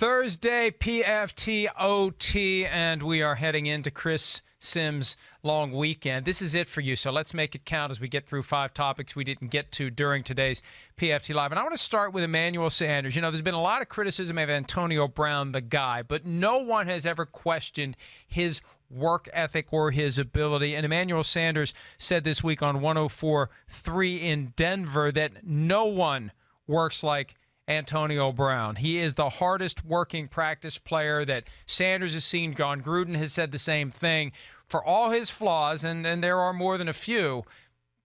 Thursday, PFTOT, and we are heading into Chris Simms' long weekend. This is it for you, so let's make it count as we get through five topics we didn't get to during today's PFT Live. And I want to start with Emmanuel Sanders. You know, there's been a lot of criticism of Antonio Brown, the guy, but no one has ever questioned his work ethic or his ability. And Emmanuel Sanders said this week on 104.3 in Denver that no one works like Antonio Brown. He is the hardest working practice player that Sanders has seen. Jon Gruden has said the same thing. For all his flaws, and, and there are more than a few,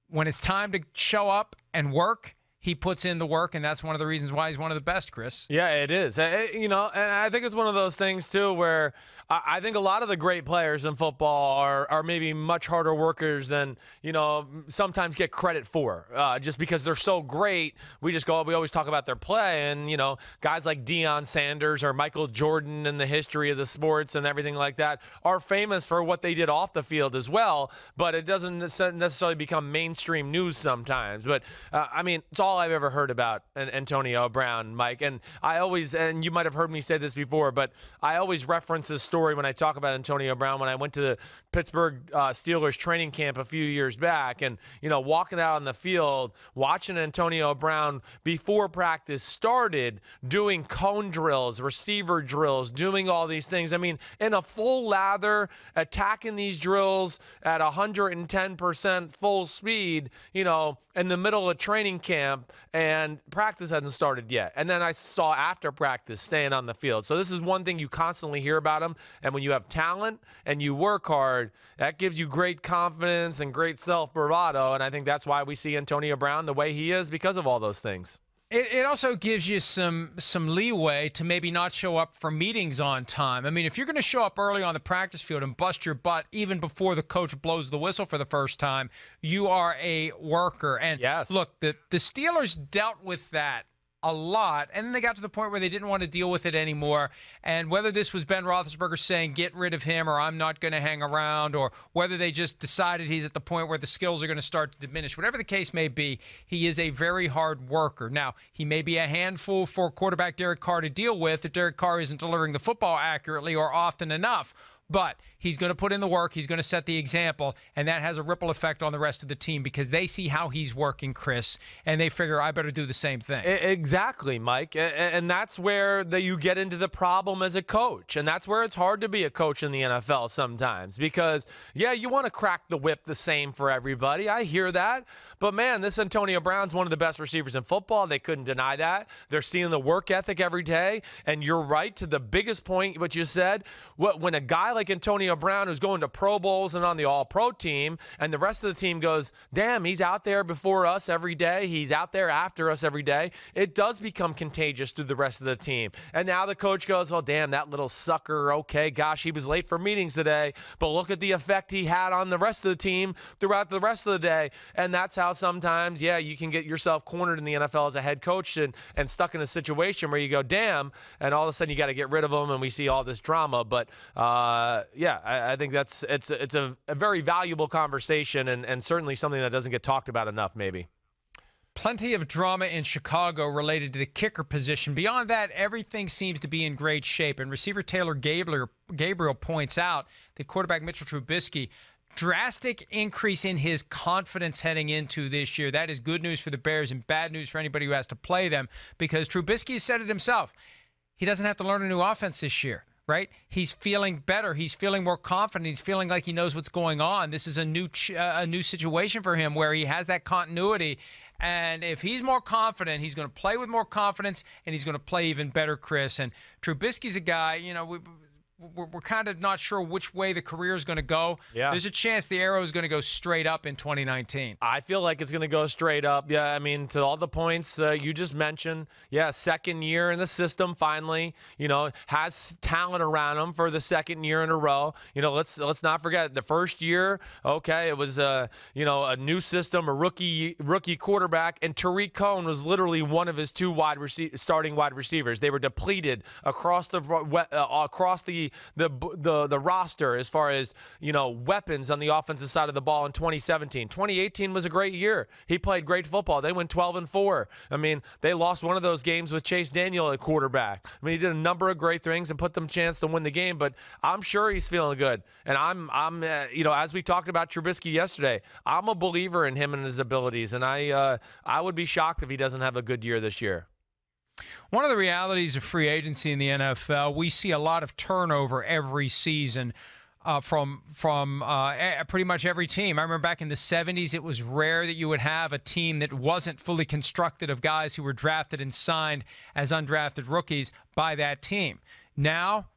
when it's time to show up and work, he puts in the work, and that's one of the reasons why he's one of the best, Chris. Yeah, it is. You know, and I think it's one of those things too where I think a lot of the great players in football are are maybe much harder workers than you know sometimes get credit for. Uh, just because they're so great, we just go. We always talk about their play, and you know, guys like Deion Sanders or Michael Jordan in the history of the sports and everything like that are famous for what they did off the field as well. But it doesn't necessarily become mainstream news sometimes. But uh, I mean, it's all all I've ever heard about Antonio Brown, Mike. And I always, and you might have heard me say this before, but I always reference this story when I talk about Antonio Brown when I went to the Pittsburgh uh, Steelers training camp a few years back and, you know, walking out on the field, watching Antonio Brown before practice started doing cone drills, receiver drills, doing all these things. I mean, in a full lather, attacking these drills at 110% full speed, you know, in the middle of training camp and practice hasn't started yet. And then I saw after practice staying on the field. So this is one thing you constantly hear about him. And when you have talent and you work hard, that gives you great confidence and great self bravado. And I think that's why we see Antonio Brown the way he is because of all those things. It, it also gives you some some leeway to maybe not show up for meetings on time. I mean, if you're going to show up early on the practice field and bust your butt even before the coach blows the whistle for the first time, you are a worker. And yes. look, the the Steelers dealt with that a lot. And then they got to the point where they didn't want to deal with it anymore. And whether this was Ben Roethlisberger saying, get rid of him or I'm not going to hang around, or whether they just decided he's at the point where the skills are going to start to diminish, whatever the case may be, he is a very hard worker. Now, he may be a handful for quarterback Derek Carr to deal with if Derek Carr isn't delivering the football accurately or often enough but he's going to put in the work. He's going to set the example, and that has a ripple effect on the rest of the team because they see how he's working, Chris, and they figure I better do the same thing. Exactly, Mike, and that's where the, you get into the problem as a coach, and that's where it's hard to be a coach in the NFL sometimes because yeah, you want to crack the whip the same for everybody. I hear that, but man, this Antonio Brown's one of the best receivers in football. They couldn't deny that. They're seeing the work ethic every day, and you're right to the biggest point what you said. What when a guy like Antonio Brown, who's going to Pro Bowls and on the All Pro team, and the rest of the team goes, damn, he's out there before us every day. He's out there after us every day. It does become contagious through the rest of the team. And now the coach goes, well, damn, that little sucker. Okay, gosh, he was late for meetings today, but look at the effect he had on the rest of the team throughout the rest of the day. And that's how sometimes, yeah, you can get yourself cornered in the NFL as a head coach and, and stuck in a situation where you go, damn, and all of a sudden you got to get rid of them, and we see all this drama. But, uh, uh, yeah, I, I, think that's it's it's a, a very valuable conversation and, and certainly something that doesn't get talked about enough, maybe. Plenty of drama in Chicago related to the kicker position. Beyond that, everything seems to be in great shape. And receiver Taylor Gabriel, Gabriel points out that quarterback Mitchell Trubisky drastic increase in his confidence heading into this year. That is good news for the Bears and bad news for anybody who has to play them because Trubisky said it himself. He doesn't have to learn a new offense this year right? He's feeling better. He's feeling more confident. He's feeling like he knows what's going on. This is a new ch- uh, a new situation for him where he has that continuity. And if he's more confident, he's going to play with more confidence, and he's going to play even better, Chris. And Trubisky's a guy, you know, we, we're, we're kind of not sure which way the career is going to go. Yeah. There's a chance the arrow is going to go straight up in 2019. I feel like it's going to go straight up. Yeah, I mean, to all the points uh, you just mentioned. Yeah, second year in the system finally. You know, has talent around him for the second year in a row. You know, let's let's not forget the first year. Okay, it was a uh, you know a new system, a rookie rookie quarterback, and Tarik Cohen was literally one of his two wide rece- starting wide receivers. They were depleted across the uh, across the the the the roster as far as you know weapons on the offensive side of the ball in 2017. 2018 was a great year. He played great football. They went 12 and four. I mean, they lost one of those games with Chase Daniel at quarterback. I mean, he did a number of great things and put them chance to win the game. But I'm sure he's feeling good. And I'm I'm uh, you know as we talked about Trubisky yesterday, I'm a believer in him and his abilities. And I uh, I would be shocked if he doesn't have a good year this year. One of the realities of free agency in the NFL, we see a lot of turnover every season. Uh, from from uh, pretty much every team. I remember back in the 70s, it was rare that you would have a team that wasn't fully constructed of guys who were drafted and signed as undrafted rookies by that team. Now,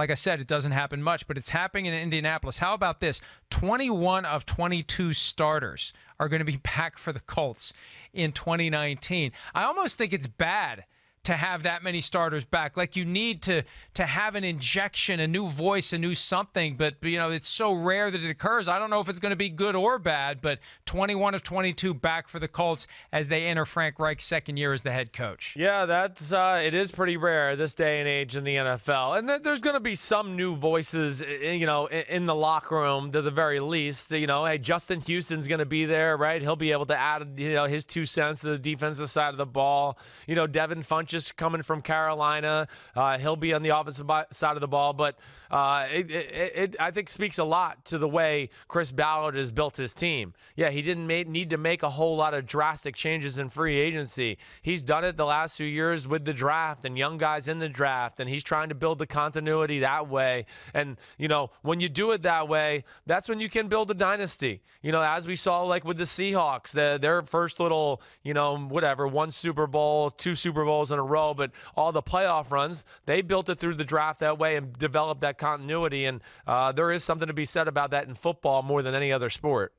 like I said, it doesn't happen much, but it's happening in Indianapolis. How about this? 21 of 22 starters are going to be back for the Colts in 2019. I almost think it's bad to have that many starters back. Like you need to to have an injection, a new voice, a new something. But you know, it's so rare that it occurs. I don't know if it's going to be good or bad. But 21 of 22 back for the Colts as they enter Frank Reich's second year as the head coach. Yeah, that's uh, it is pretty rare this day and age in the NFL. And th- there's going to be some new voices, you know, in, the locker room to the very least. You know, hey, Justin Houston's going to be there, right? He'll be able to add you know his two cents to the defensive side of the ball. You know, Devin Funchess just coming from Carolina. Uh, he'll be on the offensive side of the ball, but uh, it, it, it, I think speaks a lot to the way Chris Ballard has built his team. Yeah, he didn't make, need to make a whole lot of drastic changes in free agency. He's done it the last few years with the draft and young guys in the draft, and he's trying to build the continuity that way. And you know, when you do it that way, that's when you can build a dynasty. You know, as we saw like with the Seahawks, the, their first little, you know, whatever, one Super Bowl, two Super Bowls in a row, but all the playoff runs, they built it through the draft that way and developed that continuity. And uh, there is something to be said about that in football more than any other sport.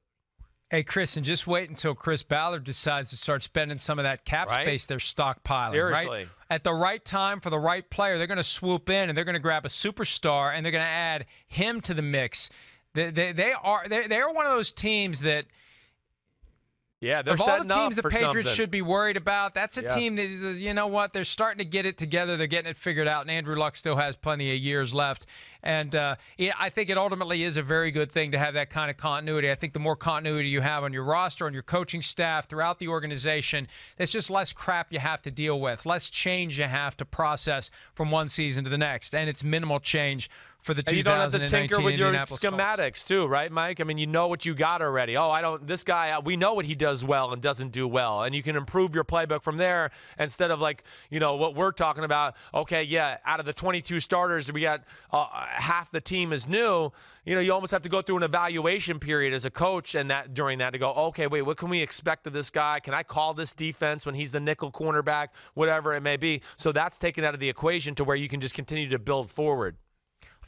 Hey, Chris, and just wait until Chris Ballard decides to start spending some of that cap right? space they're stockpiling. Seriously. Right? At the right time for the right player, they're going to swoop in and they're going to grab a superstar and they're going to add him to the mix. They, they, they are they, they are one of those teams that – yeah, of all the teams the Patriots something. should be worried about, that's a yeah. team that is, you know what they're starting to get it together. They're getting it figured out, and Andrew Luck still has plenty of years left. And uh, yeah, I think it ultimately is a very good thing to have that kind of continuity. I think the more continuity you have on your roster, on your coaching staff, throughout the organization, there's just less crap you have to deal with, less change you have to process from one season to the next, and it's minimal change for the and you don't have to tinker with your schematics too, right, Mike? I mean, you know what you got already. Oh, I don't. This guy, we know what he does well and doesn't do well, and you can improve your playbook from there instead of like you know what we're talking about. Okay, yeah, out of the 22 starters, we got uh, half the team is new. You know, you almost have to go through an evaluation period as a coach, and that during that to go, okay, wait, what can we expect of this guy? Can I call this defense when he's the nickel cornerback, whatever it may be? So that's taken out of the equation to where you can just continue to build forward.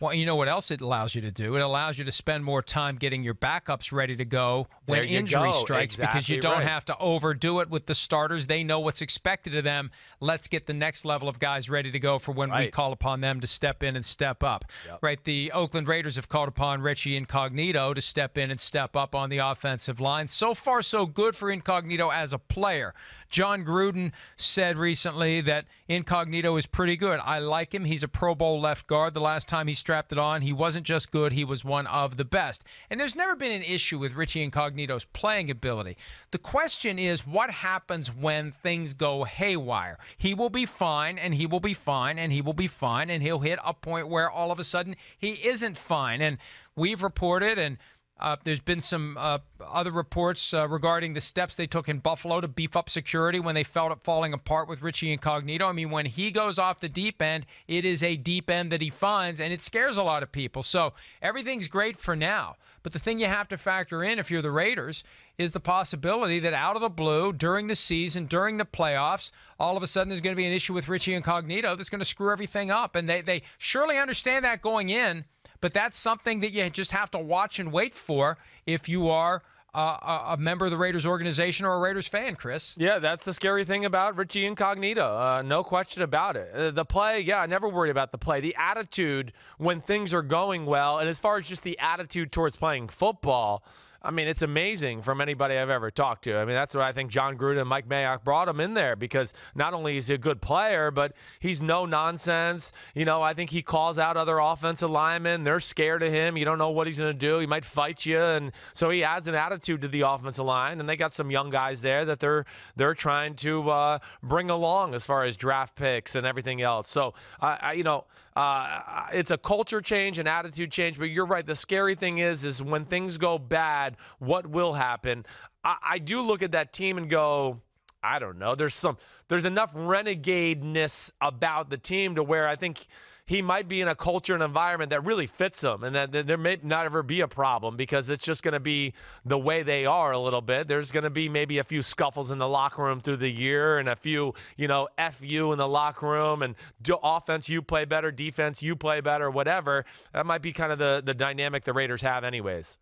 Well, you know what else it allows you to do? It allows you to spend more time getting your backups ready to go when injury go. strikes exactly because you don't right. have to overdo it with the starters. They know what's expected of them. Let's get the next level of guys ready to go for when right. we call upon them to step in and step up. Yep. Right? The Oakland Raiders have called upon Richie Incognito to step in and step up on the offensive line. So far, so good for Incognito as a player. Jon Gruden said recently that Incognito is pretty good. I like him. He's a Pro Bowl left guard. The last time he strapped it on, he wasn't just good, he was one of the best. And there's never been an issue with Richie Incognito's playing ability. The question is what happens when things go haywire? He will be fine, and he will be fine, and he will be fine, and he'll hit a point where all of a sudden he isn't fine. And we've reported, and uh, there's been some uh, other reports uh, regarding the steps they took in Buffalo to beef up security when they felt it falling apart with Richie Incognito. I mean, when he goes off the deep end, it is a deep end that he finds, and it scares a lot of people. So everything's great for now. But the thing you have to factor in if you're the Raiders is the possibility that out of the blue, during the season, during the playoffs, all of a sudden there's going to be an issue with Richie Incognito that's going to screw everything up. And they, they surely understand that going in but that's something that you just have to watch and wait for if you are uh, a member of the Raiders organization or a Raiders fan, Chris. Yeah, that's the scary thing about Richie Incognito. Uh, no question about it. Uh, the play, yeah, I never worry about the play. The attitude when things are going well, and as far as just the attitude towards playing football, I mean, it's amazing from anybody I've ever talked to. I mean, that's what I think Jon Gruden and Mike Mayock brought him in there because not only is he a good player, but he's no nonsense. You know, I think he calls out other offensive linemen. They're scared of him. You don't know what he's going to do. He might fight you, and so he adds an attitude to the offensive line. And they got some young guys there that they're they're trying to uh, bring along as far as draft picks and everything else. So, I, you know, uh, it's a culture change, an attitude change. But you're right. The scary thing is, is when things go bad, what will happen? I, I do look at that team and go, I don't know. There's some, there's enough renegade-ness about the team to where I think he might be in a culture and environment that really fits him and that, that there may not ever be a problem because it's just going to be the way they are a little bit. There's going to be maybe a few scuffles in the locker room through the year and a few, you know, FU in the locker room and offense, you play better, defense, you play better, whatever. That might be kind of the, the dynamic the Raiders have, anyways.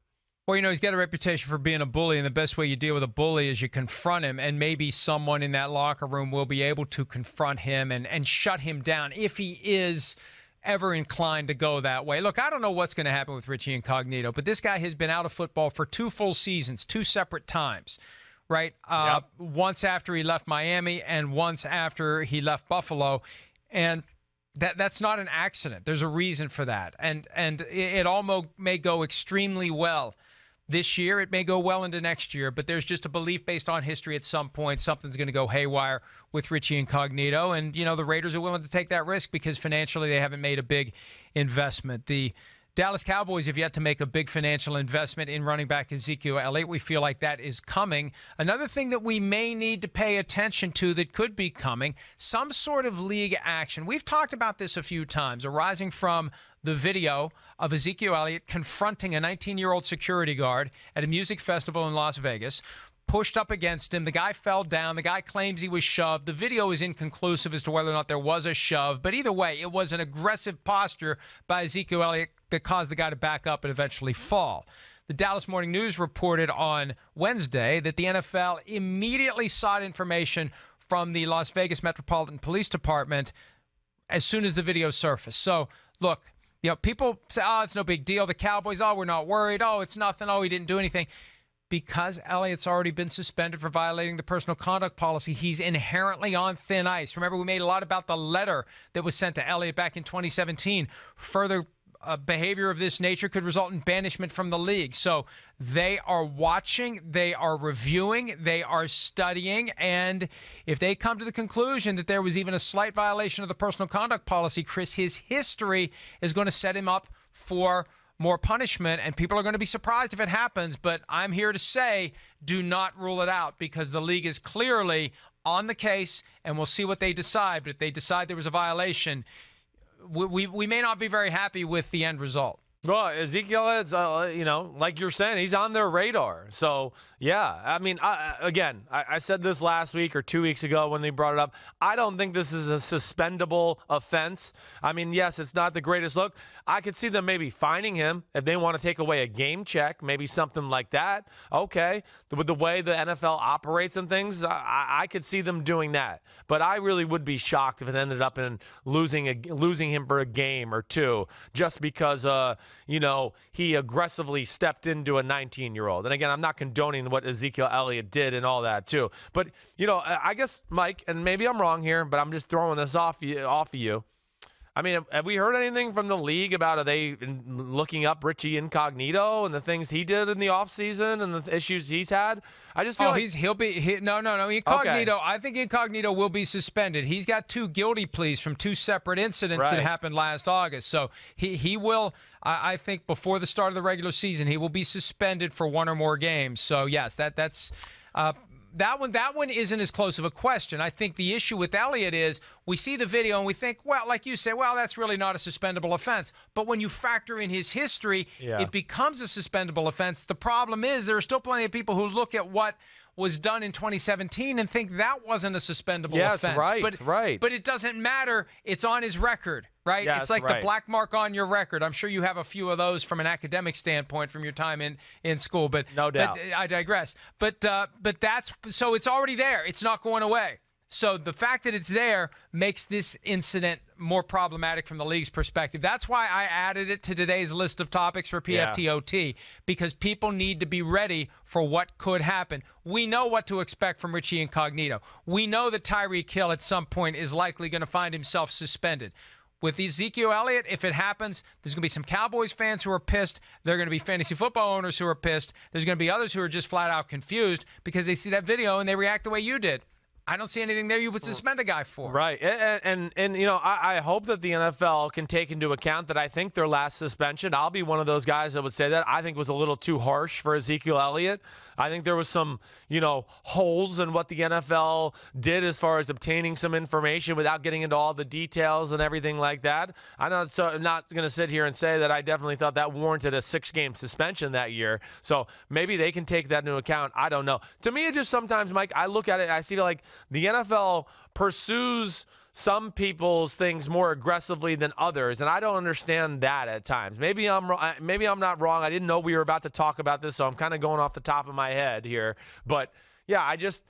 Well, you know, he's got a reputation for being a bully, and the best way you deal with a bully is you confront him, and maybe someone in that locker room will be able to confront him and, and shut him down if he is ever inclined to go that way. Look, I don't know what's going to happen with Richie Incognito, but this guy has been out of football for two full seasons, two separate times, right? Uh, yep. Once after he left Miami and once after he left Buffalo. And that that's not an accident. There's a reason for that, and and it, it may go extremely well this year. It may go well into next year, but there's just a belief based on history at some point something's going to go haywire with Richie Incognito. And, you know, the Raiders are willing to take that risk because financially they haven't made a big investment. The Dallas Cowboys have yet to make a big financial investment in running back Ezekiel Elliott. We feel like that is coming. Another thing that we may need to pay attention to that could be coming some sort of league action. We've talked about this a few times, arising from the video of Ezekiel Elliott confronting a 19 year old security guard at a music festival in Las Vegas. Pushed up against him. The guy fell down. The guy claims he was shoved. The video is inconclusive as to whether or not there was a shove, but either way, it was an aggressive posture by Ezekiel Elliott that caused the guy to back up and eventually fall. The Dallas Morning News reported on Wednesday that the NFL immediately sought information from the Las Vegas Metropolitan Police Department as soon as the video surfaced. So, look, you know, people say, oh, it's no big deal. The Cowboys, oh, we're not worried. Oh, it's nothing. Oh, he didn't do anything. Because Elliott's already been suspended for violating the personal conduct policy, he's inherently on thin ice. Remember, we made a lot about the letter that was sent to Elliott back in 2017, further a behavior of this nature could result in banishment from the league. So they are watching, they are reviewing, they are studying, and if they come to the conclusion that there was even a slight violation of the personal conduct policy, Chris, his history is going to set him up for more punishment, and people are going to be surprised if it happens. But I'm here to say do not rule it out because the league is clearly on the case, and we'll see what they decide. But if they decide there was a violation, we, we may not be very happy with the end result. Well, Ezekiel is, uh, you know, like you're saying, he's on their radar. So, yeah, I mean, I, again, I, I, said this last week or two weeks ago when they brought it up. I don't think this is a suspendable offense. I mean, yes, it's not the greatest look. I could see them maybe finding him if they want to take away a game check, maybe something like that. Okay. With the way the NFL operates and things, I, I could see them doing that. But I really would be shocked if it ended up in losing a, losing him for a game or two just because, uh, you know, he aggressively stepped into a 19 year old. And again, I'm not condoning what Ezekiel Elliott did and all that too. But, you know, I guess, Mike, and maybe I'm wrong here, but I'm just throwing this off, you, off of you. I mean, have we heard anything from the league about are they looking up Richie Incognito and the things he did in the offseason and the issues he's had? I just feel oh, like he's he'll be he, no no no Incognito. Okay. I think Incognito will be suspended. He's got two guilty pleas from two separate incidents right. that happened last August. So he he will. I, I think before the start of the regular season, he will be suspended for one or more games. So yes, that that's. Uh, that one that one isn't as close of a question. I think the issue with Elliott is we see the video and we think, well, like you say, well, that's really not a suspendable offense. But when you factor in his history, yeah. it becomes a suspendable offense. The problem is there are still plenty of people who look at what was done in 2017 and think that wasn't a suspendable yes, offense. right, but, right. But it doesn't matter. It's on his record, right? Yes, it's like right. the black mark on your record. I'm sure you have a few of those from an academic standpoint from your time in, in school. But no doubt. But I digress. But uh, but that's so it's already there. It's not going away. So the fact that it's there makes this incident more problematic from the league's perspective. That's why I added it to today's list of topics for PFTOT yeah. because people need to be ready for what could happen. We know what to expect from Richie Incognito. We know that Tyreek Hill at some point is likely going to find himself suspended. With Ezekiel Elliott, if it happens, there's going to be some Cowboys fans who are pissed. There are going to be fantasy football owners who are pissed. There's going to be others who are just flat out confused because they see that video and they react the way you did. I don't see anything there you would hmm. suspend a guy for. Right, and and, and you know I, I, hope that the NFL can take into account that I think their last suspension. I'll be one of those guys that would say that I think was a little too harsh for Ezekiel Elliott. I think there was some you know holes in what the NFL did as far as obtaining some information without getting into all the details and everything like that. I'm not so I'm not going to sit here and say that I definitely thought that warranted a six game suspension that year. So maybe they can take that into account. I don't know. To me, it just sometimes, Mike, I look at it, I see like the NFL pursues some people's things more aggressively than others and I don't understand that at times. Maybe I'm maybe I'm not wrong. I didn't know we were about to talk about this so I'm kind of going off the top of my head here. But yeah, I just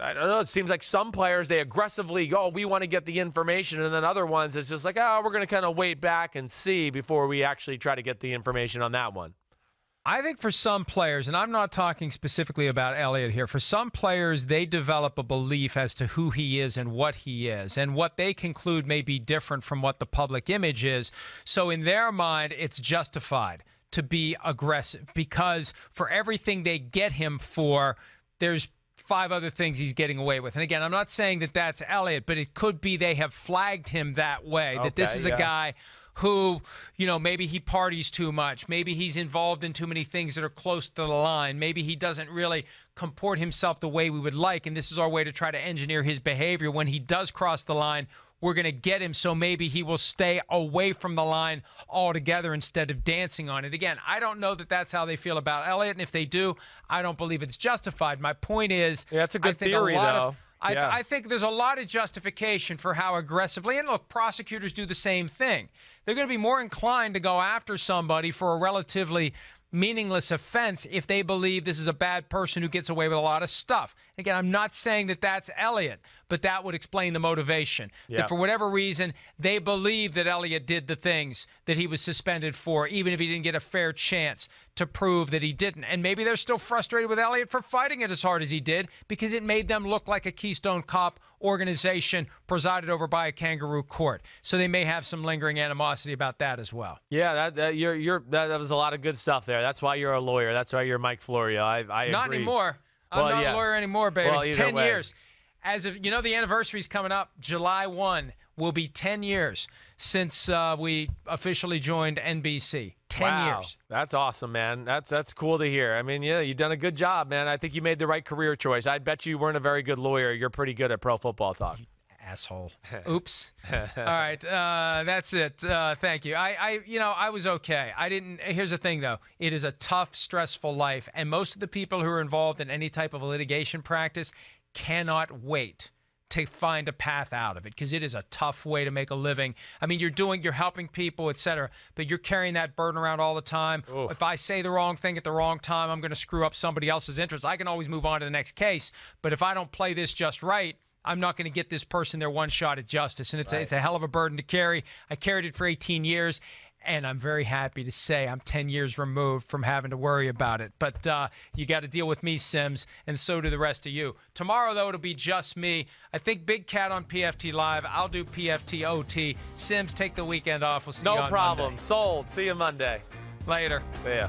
I don't know. It seems like some players they aggressively go, oh, we want to get the information, and then other ones it's just like, oh, we're going to kind of wait back and see before we actually try to get the information on that one. I think for some players, and I'm not talking specifically about Elliott here, for some players, they develop a belief as to who he is and what he is. And what they conclude may be different from what the public image is. So in their mind, it's justified to be aggressive because for everything they get him for, there's five other things he's getting away with. And again, I'm not saying that that's Elliott, but it could be they have flagged him that way, okay, that this is yeah. a guy who, you know, maybe he parties too much. Maybe he's involved in too many things that are close to the line. Maybe he doesn't really comport himself the way we would like. And this is our way to try to engineer his behavior. When he does cross the line, we're going to get him so maybe he will stay away from the line altogether instead of dancing on it. Again, I don't know that that's how they feel about Elliott. And if they do, I don't believe it's justified. My point is, yeah, that's a good theory, a though. Of, I, yeah. I, think there's a lot of justification for how aggressively, and look, prosecutors do the same thing. They're going to be more inclined to go after somebody for a relatively meaningless offense if they believe this is a bad person who gets away with a lot of stuff. Again, I'm not saying that that's Elliott, but that would explain the motivation. Yeah. That for whatever reason, they believe that Elliott did the things that he was suspended for, even if he didn't get a fair chance to prove that he didn't. And maybe they're still frustrated with Elliott for fighting it as hard as he did because it made them look like a Keystone Cop organization presided over by a kangaroo court. So they may have some lingering animosity about that as well. Yeah, that, that you're, you're that, that, was a lot of good stuff there. That's why you're a lawyer. That's why you're Mike Florio. I, I not agree. anymore. I'm well, not yeah. a lawyer anymore, baby. Well, Ten way. years. As of you know, the anniversary is coming up. July one will be ten years since uh, we officially joined NBC. Ten wow. years. That's awesome, man. That's that's cool to hear. I mean, yeah, you've done a good job, man. I think you made the right career choice. I bet you weren't a very good lawyer. You're pretty good at pro football talk asshole. Oops. All right, uh, that's it. Uh, thank you. I, I, you know, I was okay. I didn't. Here's the thing, though. It is a tough, stressful life, and most of the people who are involved in any type of litigation practice cannot wait to find a path out of it because it is a tough way to make a living. I mean, you're doing, you're helping people, etc., but you're carrying that burden around all the time. Oof. If I say the wrong thing at the wrong time, I'm going to screw up somebody else's interest. I can always move on to the next case, but if I don't play this just right, I'm not going to get this person their one shot at justice. And it's, right. a, it's a hell of a burden to carry. I carried it for 18 years, and I'm very happy to say I'm 10 years removed from having to worry about it. But uh, you got to deal with me, Simms, and so do the rest of you. Tomorrow, though, it'll be just me. I think Big Cat on PFT Live. I'll do PFT OT. Simms, take the weekend off. We'll see no you on problem. Monday. Sold. See you Monday. Later. See ya.